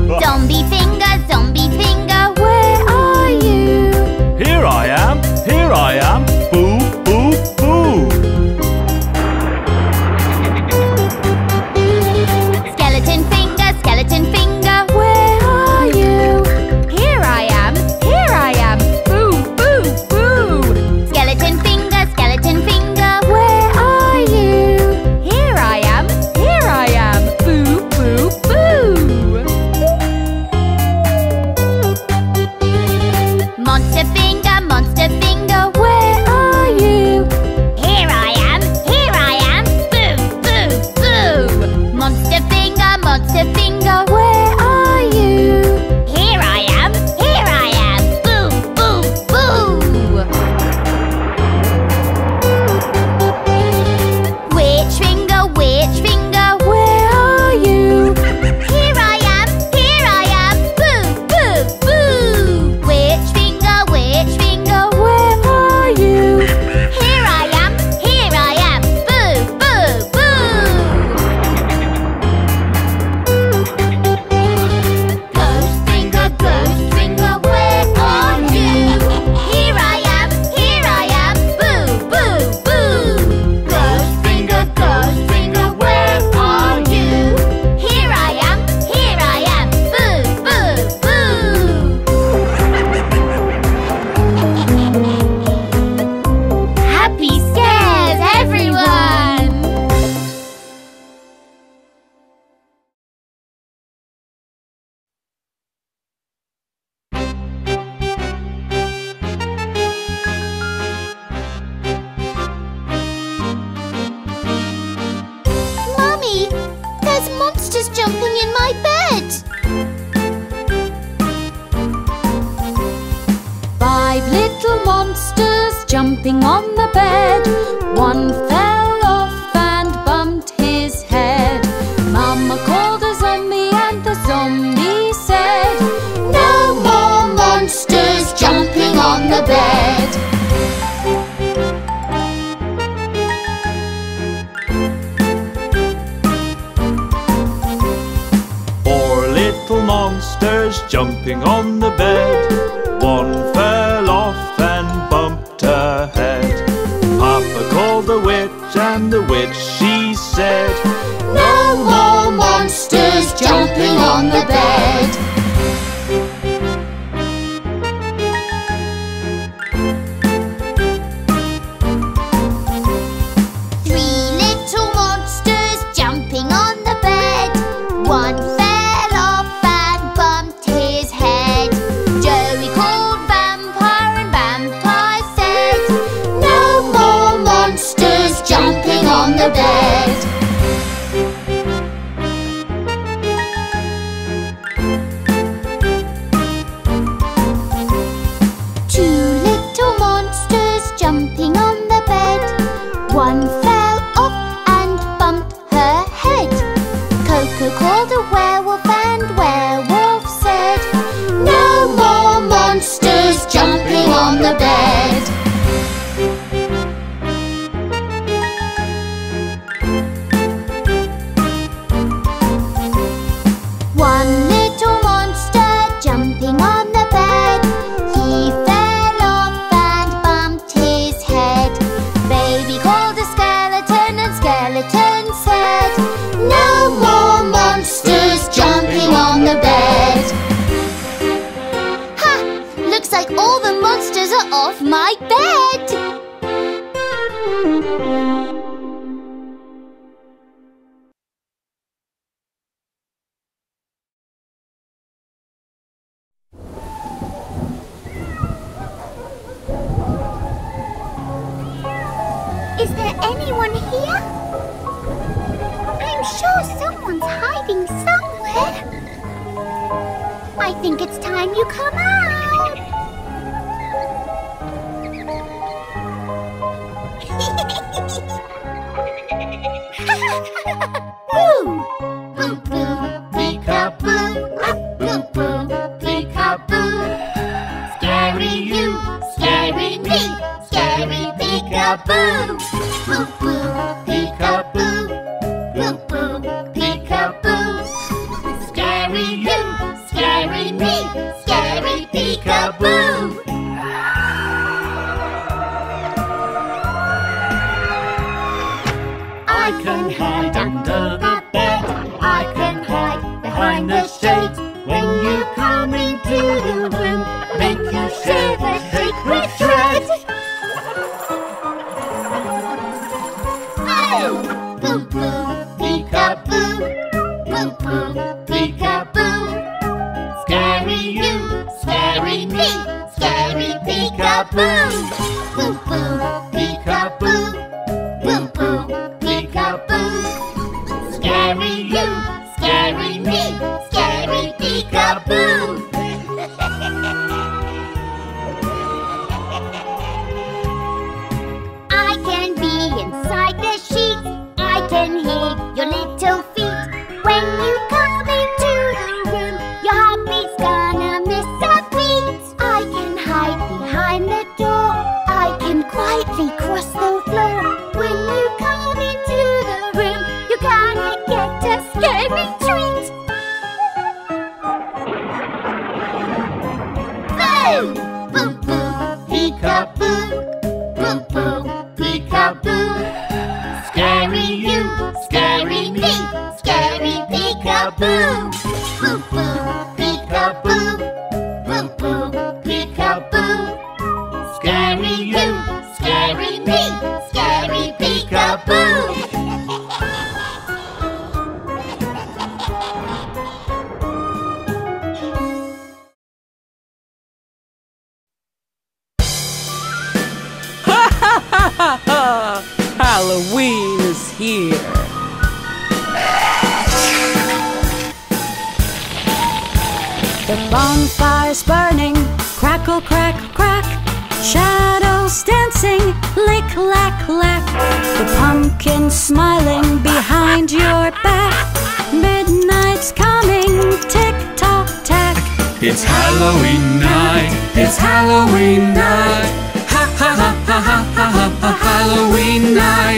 boo. Zombie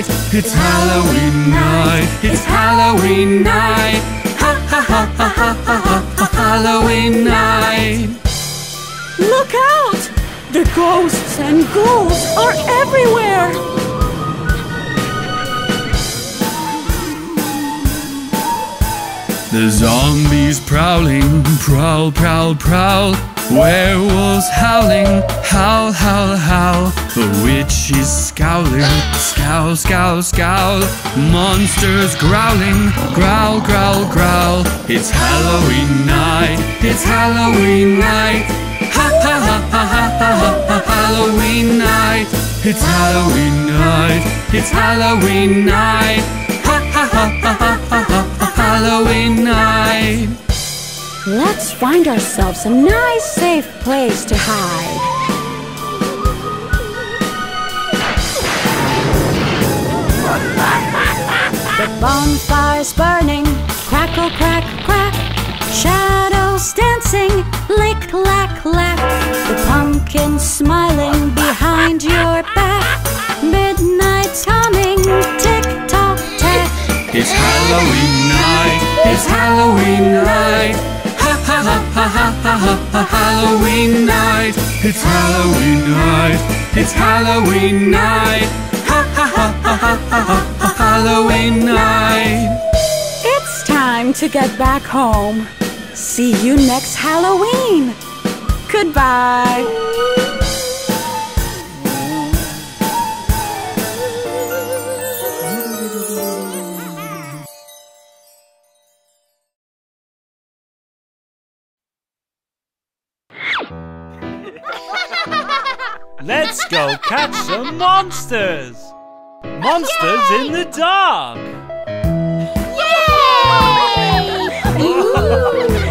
night. It's Halloween night, it's Halloween night. Ha ha ha ha ha ha ha ha Halloween night. Look out! The ghosts and ghouls are everywhere! The zombies prowling, prowl, prowl, prowl. Werewolves howling, howl, howl, howl. The witch is scowling, scowl, scowl, scowl. Monsters growling, growl, growl, growl. It's Halloween night, it's Halloween night. Ha ha ha ha ha ha ha ha Halloween night. It's Halloween night, it's Halloween night. Ha ha ha ha ha ha ha Halloween night. Let's find ourselves a nice, safe place to hide. The bonfire's burning, crackle, oh, crack, crack. Shadows dancing, lick, lack, lack. The pumpkin smiling behind your back. Midnight's coming, tick tock, tack. It's Halloween night. It's Halloween night. Ha ha ha ha ha ha ha ha Halloween night. It's Halloween night. It's Halloween night. Ha ha ha ha ha ha Halloween night. It's time to get back home. See you next Halloween. Goodbye. Let's go catch some monsters. Monsters in the dark.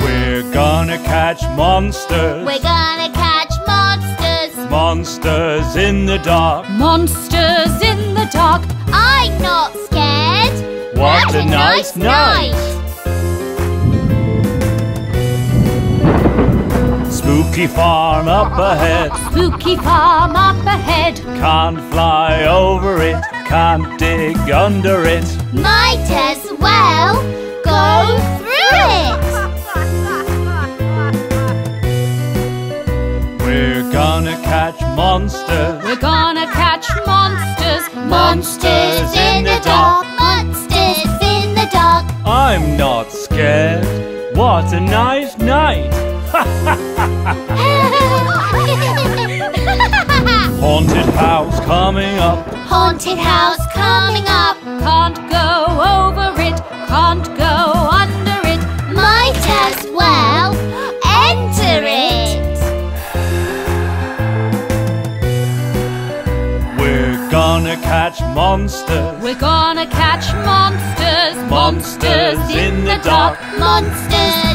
We're gonna catch monsters. We're gonna catch monsters. Monsters in the dark. Monsters in the dark. I'm not scared. What a nice night. Spooky farm up ahead. Spooky farm up ahead. Can't fly over it. Can't dig under it. Might as well go through it. We're gonna catch monsters. We're gonna catch monsters. Monsters in the dark. Monsters in the dark. I'm not scared. What a nice night. Haunted house coming up. Haunted house coming up. Can't go over it, can't go under it. Might as well enter it. We're gonna catch monsters. We're gonna catch monsters, Monsters in the dark. Monsters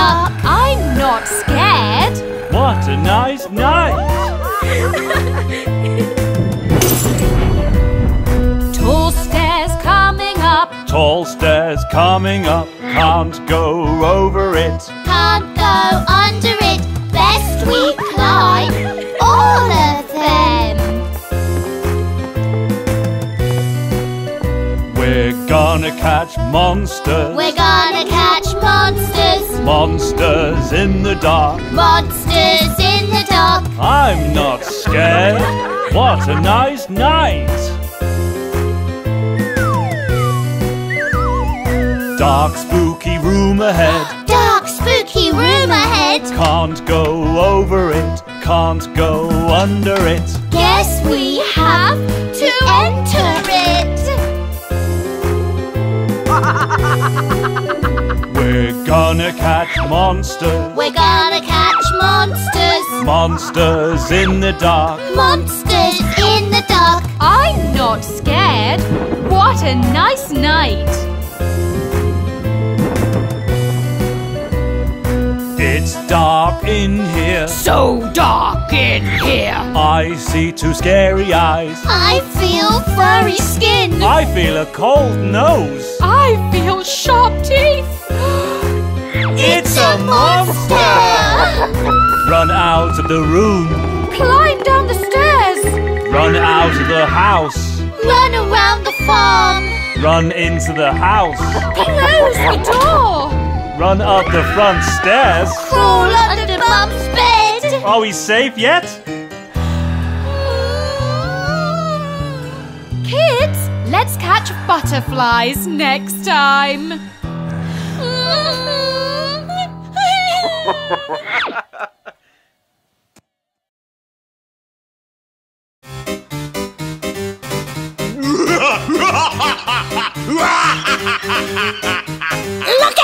dark. I'm not scared. What a nice night! Tall stairs coming up, Tall stairs coming up. Can't go over it. Can't go under it. Best we climb all of them. We're gonna catch monsters. We're gonna catch monsters. Monsters in the dark. Monsters in the dark. I'm not scared. What a nice night! Dark, spooky room ahead. Dark, spooky room ahead. Can't go over it. Can't go under it. Guess we have to enter gonna catch monsters. We're gonna catch monsters. Monsters in the dark. Monsters in the dark. I'm not scared. What a nice night. It's dark in here. So dark in here. I see two scary eyes. I feel furry skin. I feel a cold nose. I feel sharp teeth. It's a monster! Run out of the room. Climb down the stairs. Run out of the house. Run around the farm. Run into the house. Close the door. Run up the front stairs. Crawl under Mum's bed. Are we safe yet? Kids, let's catch butterflies next time. Look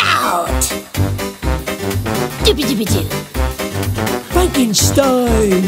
out! Doobie doobie doo. Frankenstein!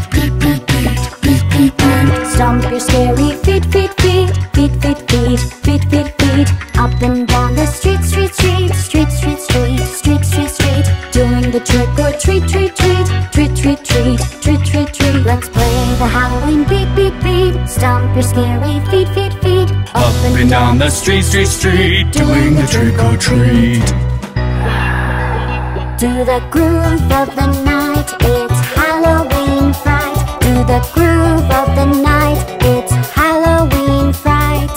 Beat, beat, beat, beat, beat, beat, beat. Stomp your scary feet, feet, feet, feet, feet, feet, feet, feet, feet. Up and down the street, street, street, street, street, street, street, street, street. Doing the trick or treat, treat, treat, treat, treat, treat, treat, treat, treat. Let's play the Halloween beat, beat, beat. Stomp your scary feet, feet, feet. Up and down the street, street, street, doing the trick or treat. To the groove of the the groove of the night. It's Halloween Fright.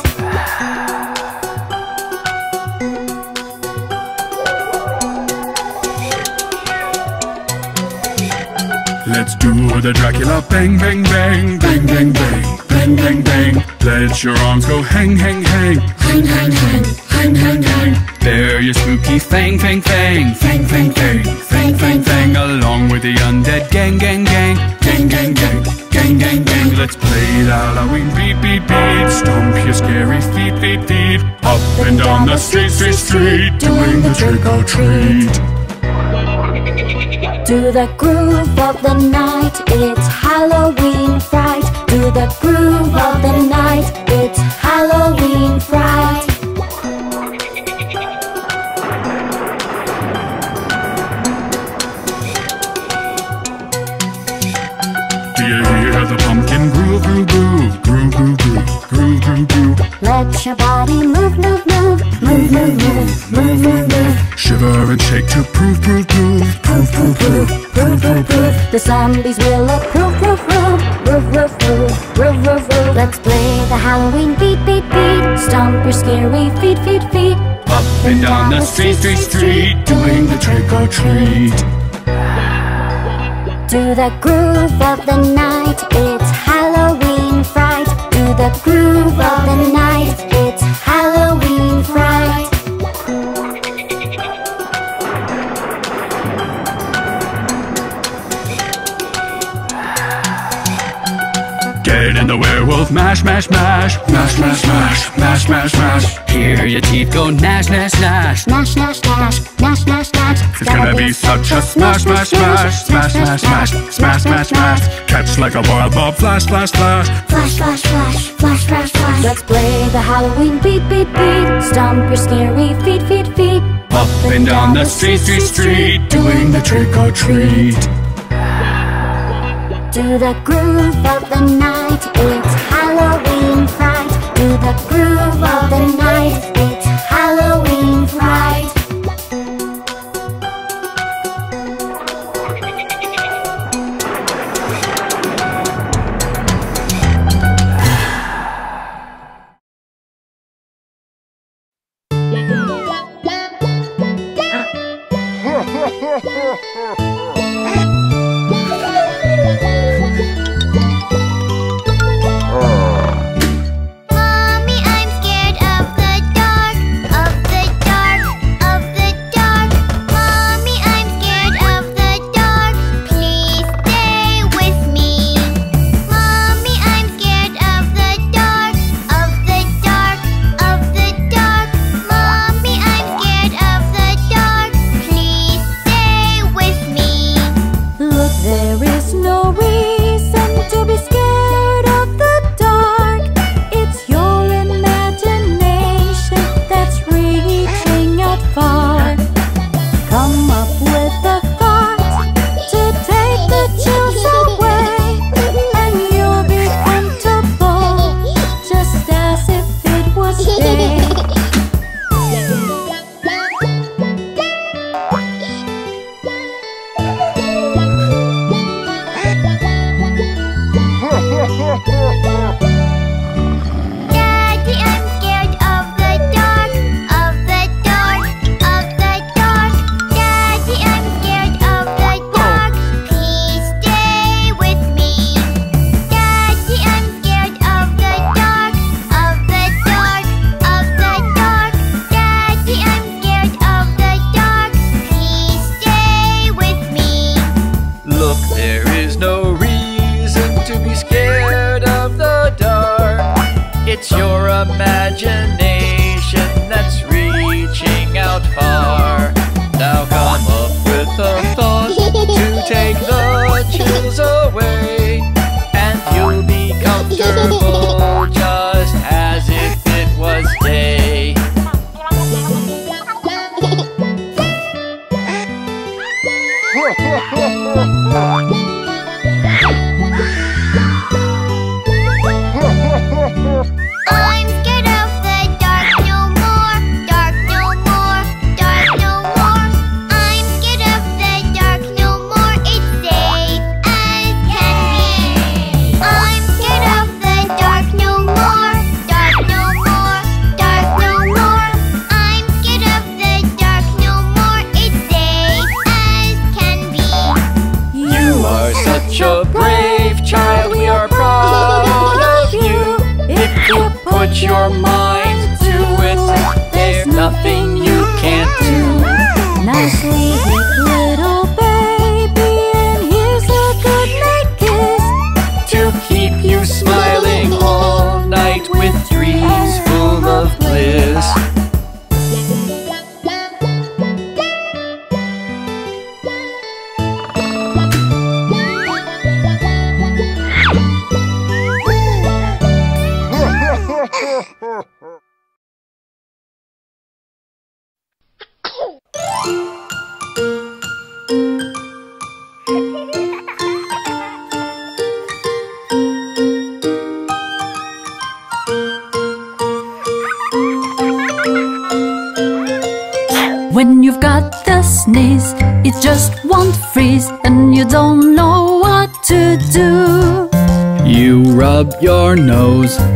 Let's do the Dracula bang bang bang Bang bang bang Bang bang bang. Let your arms go hang hang hang. Hang hang hang Hang hang hang. There your spooky fang fang fang. Fang fang fang bang, bang Along with the undead gang, gang, gang. Gang, gang, gang, gang, gang, gang. Let's play the Halloween beat, beat, beat Stomp your scary feet, feet, feet Up and down the street, street, street Doing the trick or treat do the groove of the night, it's Halloween fright. Do the groove of the night, it's Halloween fright. Let your body move, move, move Move, move, move, move, move, move Shiver and shake to prove, prove, prove Prove, prove, prove, prove, prove, prove The zombies will approve, prove, prove Roof, roof, roof, roof, roof, roof Let's play the Halloween beat, beat, beat Stomp your scary feet, feet, feet Up and down the street, street, street Doing the trick or treat To the groove of the night It's Halloween the groove of the night. It's Halloween Fright. Get in the werewolf mash, mash, mash. Mash, mash, mash, mash, mash, mash. Hear your teeth go gnash, gnash, gnash. Gnash, gnash, gnash, gnash, gnash nash. It's gonna be such a smash, smash, smash, smash, smash, smash, smash, smash, smash. Catch like a wild ball, flash, flash, flash. Flash, flash, flash, flash, flash, flash. Let's play the Halloween beat, beat, beat. Stomp your scary feet, feet, feet. Up and down the street, street, street, doing the trick or treat. Do the groove of the night, it's Halloween fright. Do the groove of the night, put your mind to it. There's nothing you can't do. Nicely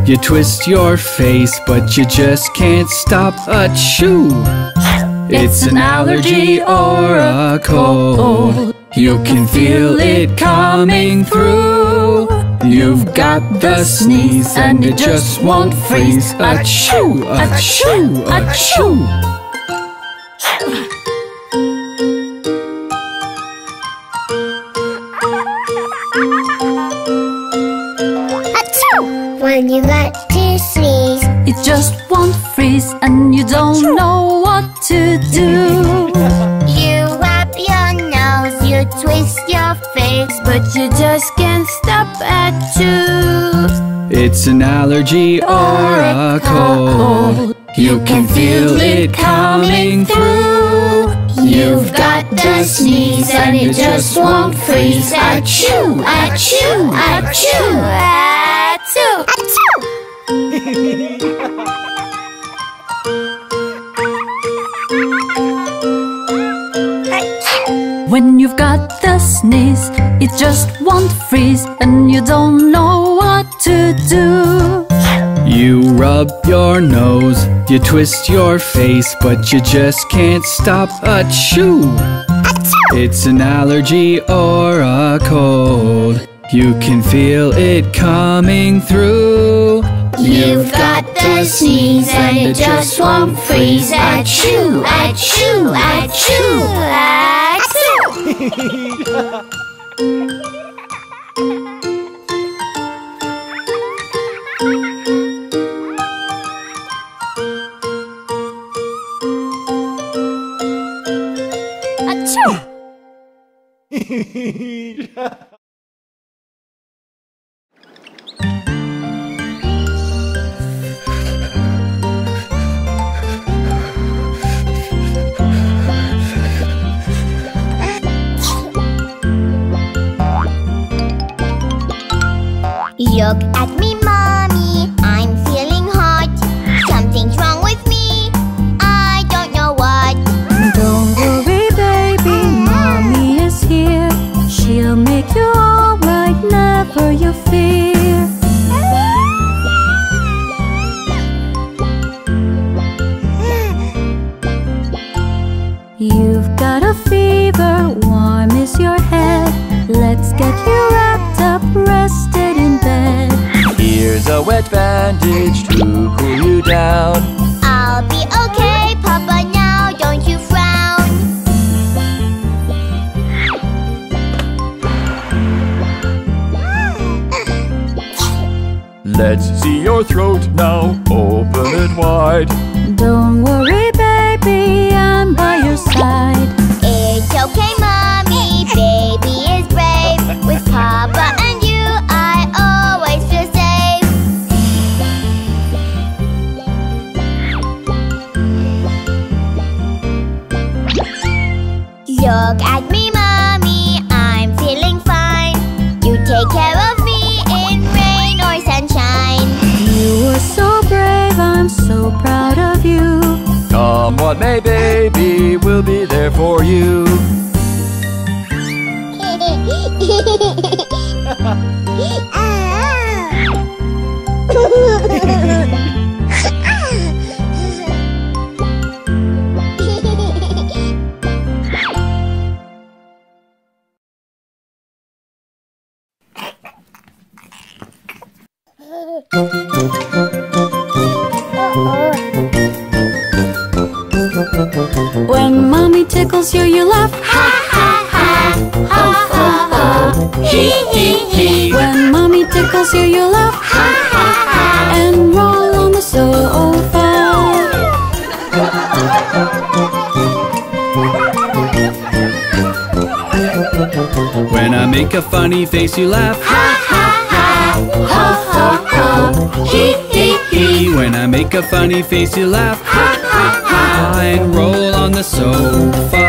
you twist your face, but you just can't stop a chew. It's an allergy or a cold. You can feel it coming through. You've got the sneeze and it just won't freeze. A chew, a chew, a chew. Just won't freeze, and you don't know what to do. You rub your nose, you twist your face, but you just can't stop at you. It's an allergy or a cold. You can feel it coming through. You've got the sneeze and it just won't freeze. Achoo, achoo, achoo. You've got the sneeze, it just won't freeze, and you don't know what to do. You rub your nose, you twist your face, but you just can't stop a chew. It's an allergy or a cold. You can feel it coming through. You've got the sneeze and it just won't freeze. Achoo, achoo, achoo. Achoo! Achoo! Look at me, mommy. I'm feeling hot. Something's wrong with me. I don't know what. Don't worry, baby, uh-huh. mommy is here. She'll make you alright, never you Here's a wet bandage to cool you down. I'll be okay, Papa. Now don't you frown. Let's see your throat now, open it wide. Don't worry, baby, I'm by your side. It's okay, mommy. Baby is brave. With Papa Come what may, baby, we'll be there for you. Ah, makes you laugh. Ha ha ha, ho ho ho, hee hee hee. When I make a funny face, you laugh. Ha ha ha, and roll on the sofa.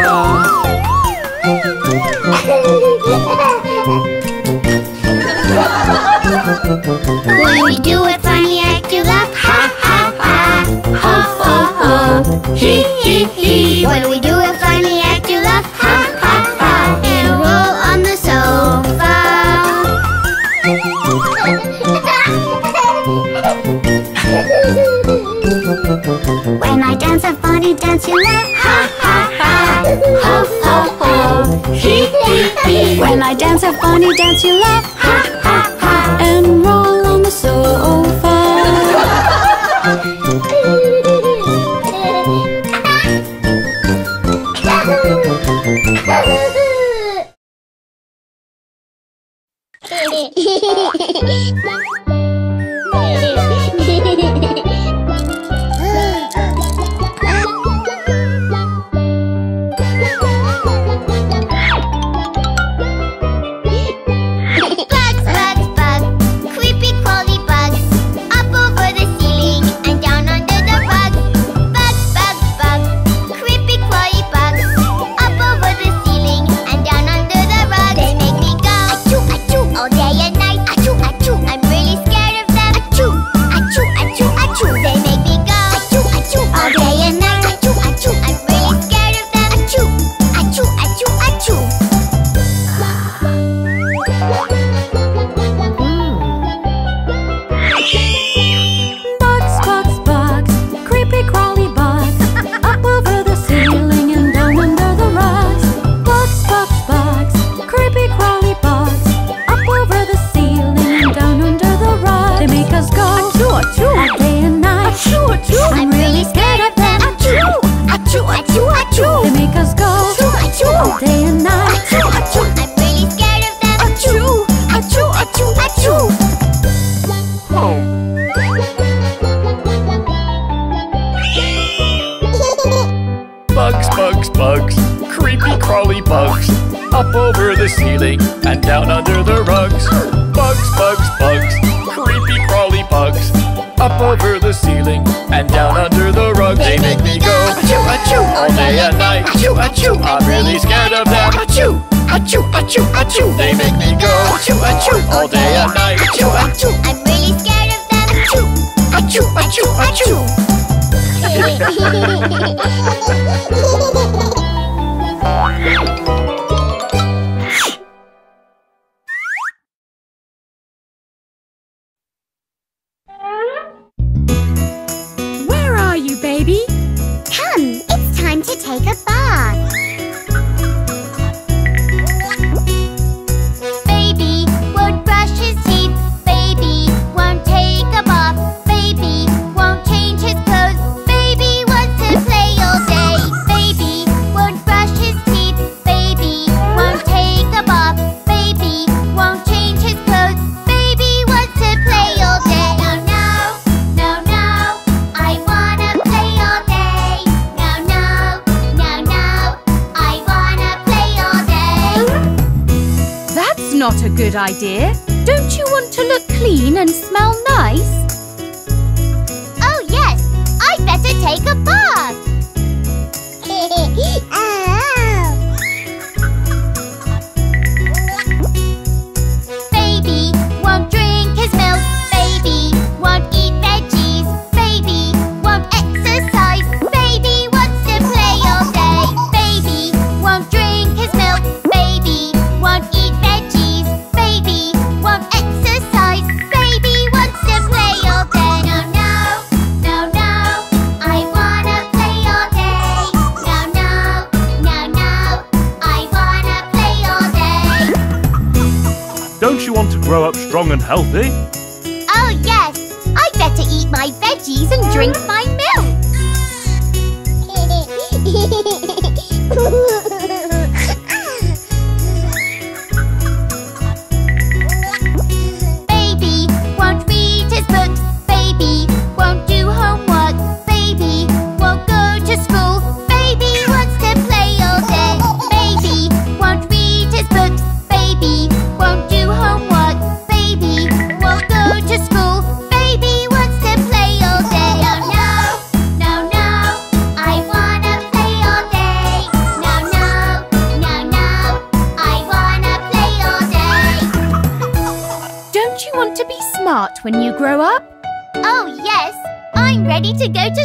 when we do a funny act, you laugh. Ha ha ha, ho ho ho, hee hee hee. When we do and I dance a funny dance you love. Ha! up over the ceiling and down under the rugs. Bugs, bugs, bugs, creepy crawly bugs, up over the ceiling and down under the rugs. They make me go achoo, achoo all day and night. Achoo, achoo, I'm really scared of them. Achoo, achoo, achoo, achoo. They make me go achoo, achoo all day and night. Achoo, achoo, I'm really scared of them. Achoo, achoo, achoo, achoo. idea? grow up strong and healthy? Oh, yes. I better eat my veggies and drink my to go to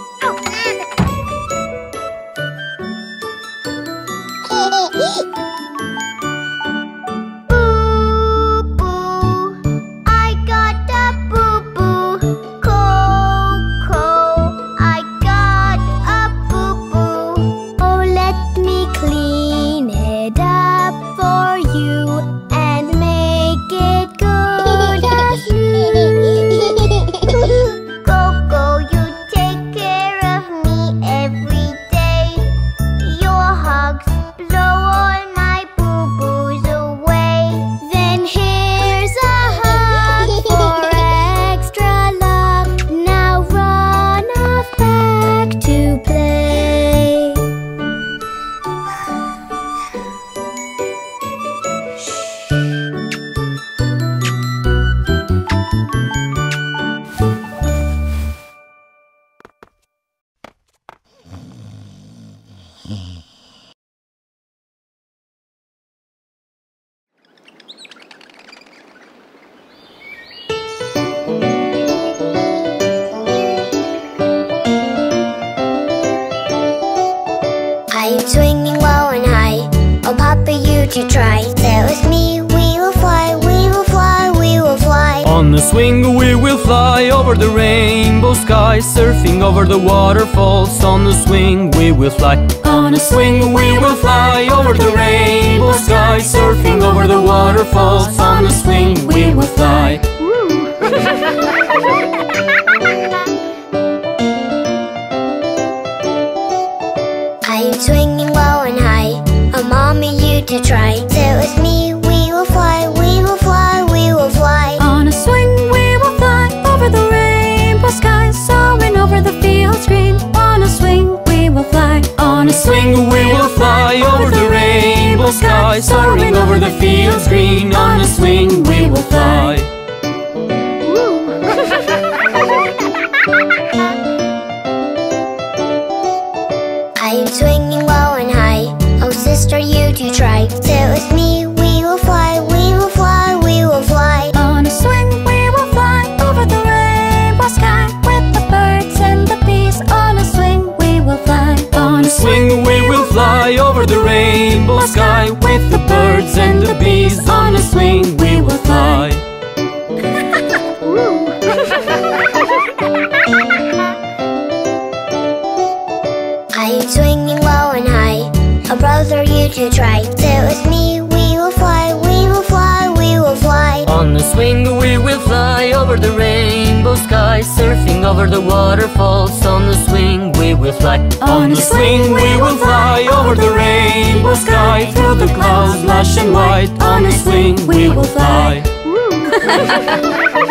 sky Soaring over the fields green On a swing we will fly. I'm swinging low and high? Oh sister you do try. Sit with me we will fly We will fly, we will fly. On a swing we will fly Over the rainbow sky With the birds and the bees. On a swing we will fly swing, we will fly over the rainbow sky With the birds and the bees on a swing, we will fly. Are you swinging low and high? A brother, you to try. Sit with me, we will fly, we will fly, we will fly. On the swing we will fly over the rainbow sky Surfing over the waterfalls. On the swing we'll fly. On a swing we will fly over the rainbow sky, through the clouds lush and white. On a swing we will fly.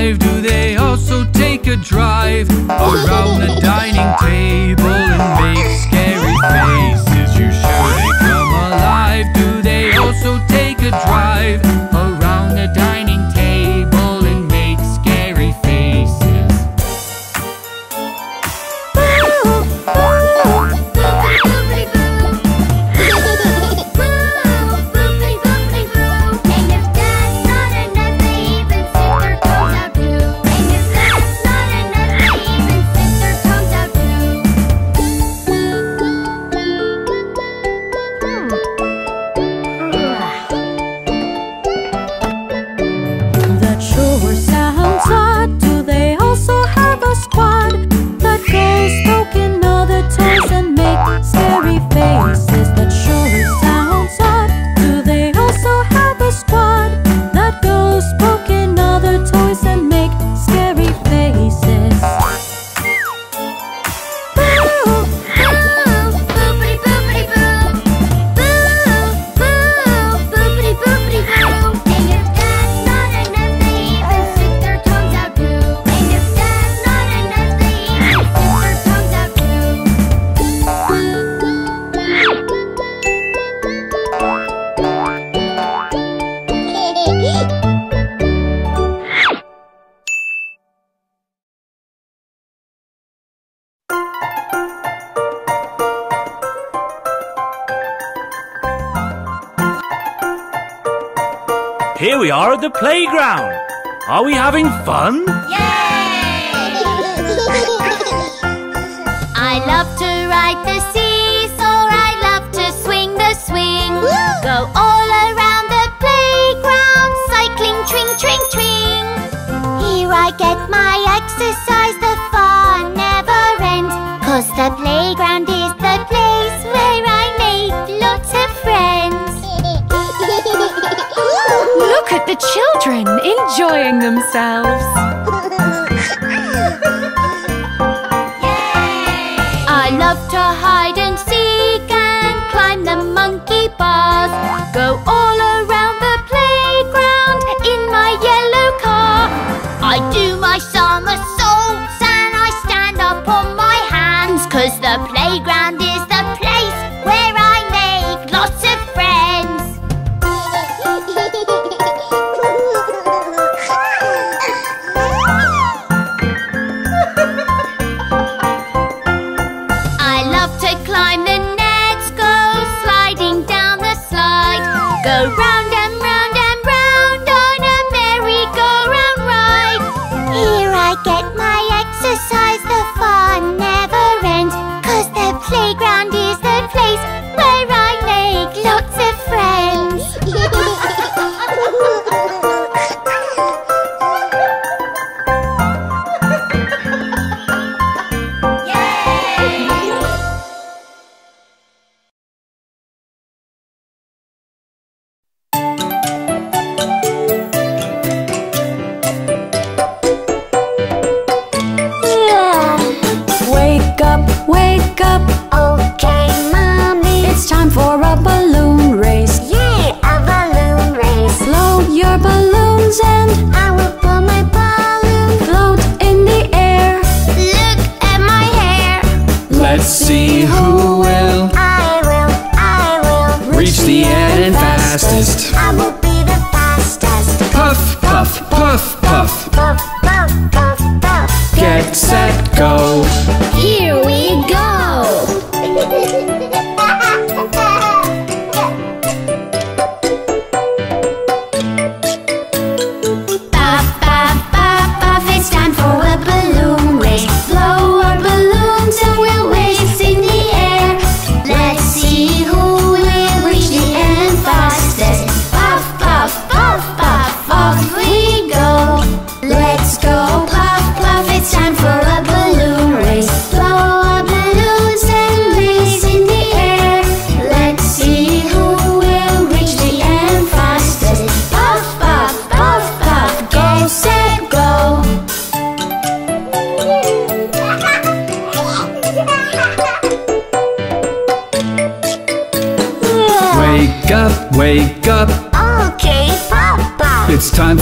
alive Do they also take a drive Around the dining table and make fun? Yay! I love to ride the seesaw, I love to swing the swing Woo! Go all around the playground, cycling tring tring tring Here I get my exercise the children enjoying themselves. I love to the end and fastest.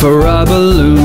for a balloon.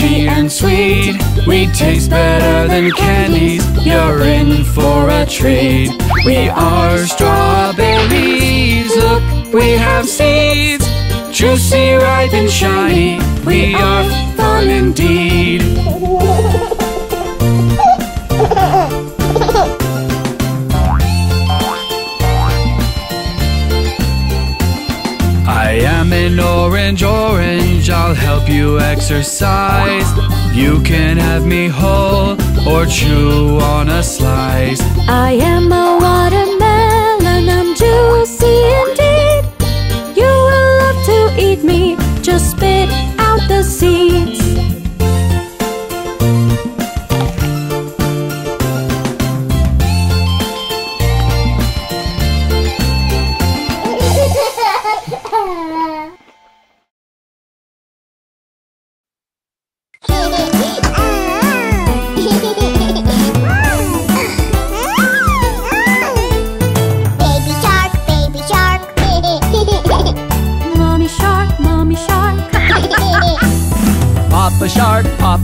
crunchy and sweet. We taste better than candies. You're in for a treat. We are strawberries. Look, we have seeds. Juicy, ripe, and shiny. We are fun indeed. I am an orange orange help you exercise. You can have me whole or chew on a slice. I am a watermelon, I'm juicy indeed.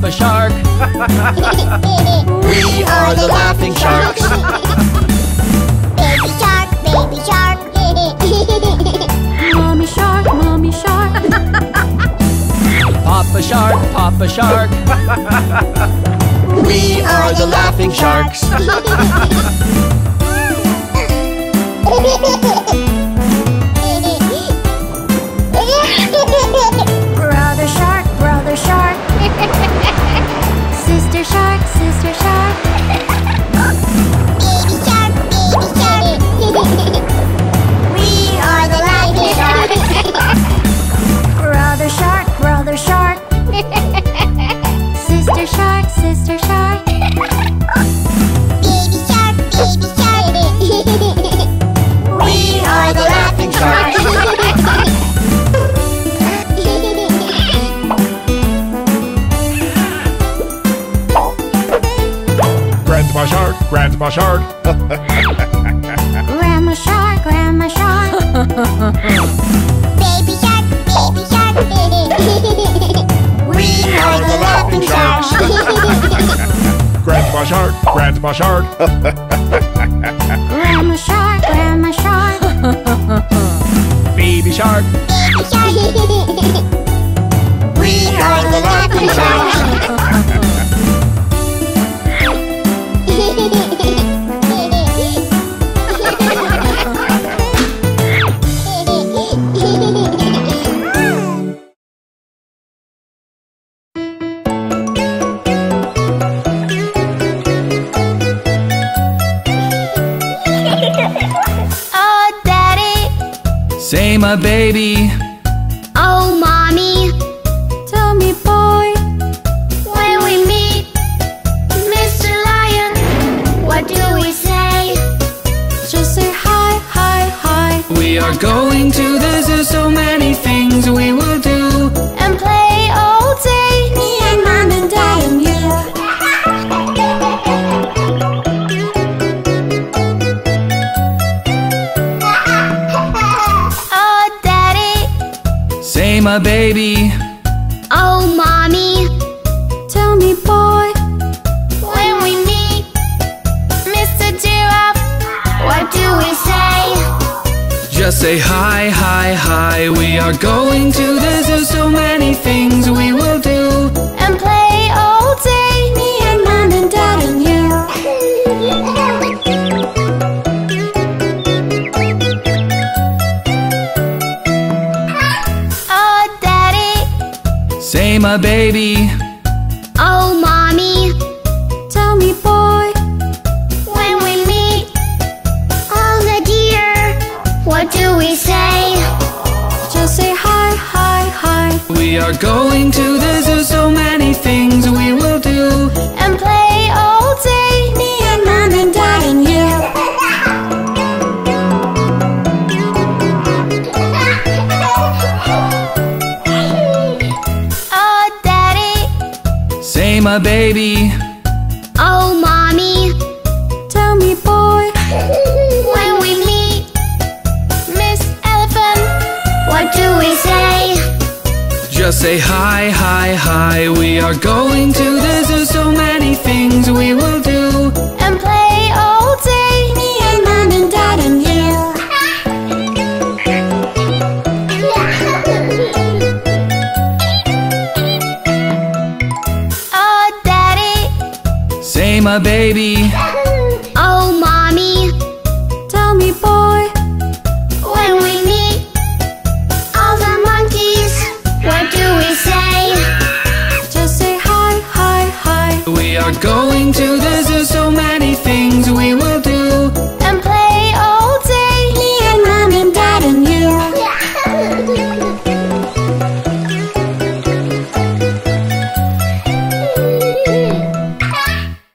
Shark, Papa Shark. We are the laughing sharks. Baby shark, baby shark. Mommy shark, mommy shark. Papa Shark, Papa Shark. We are the laughing sharks. Shark, sister Grandma Shark. Grandma shark, grandma shark. Baby shark, baby shark. We are the laughing sharks. Grandma Shark, Grandma Shark. Just say hi, hi, hi. We are going to the zoo. So many things we will do. And play all day. me and mom and dad and you. Oh, Daddy. Say, my baby, we are going to the zoo. So many things we will do. And play all day. Me and mom and dad and you. Oh, Daddy. Say, my baby, say hi, hi, hi. We are going to the zoo. So many things we will do. And play all day. me and mom and dad and you. Oh, Daddy. Say, my baby,